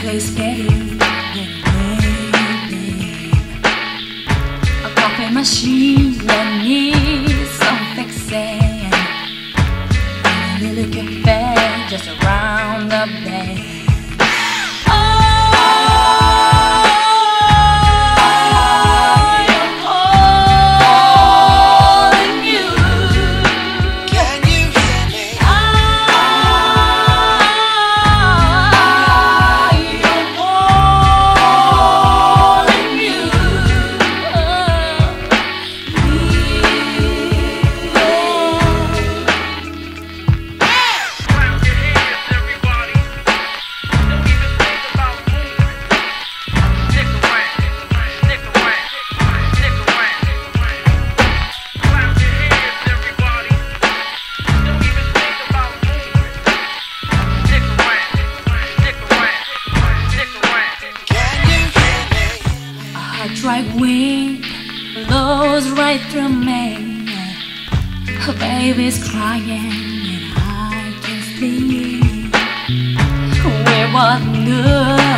place better than baby. A coffee machine. night remain. Her baby's crying and I can't we're one good.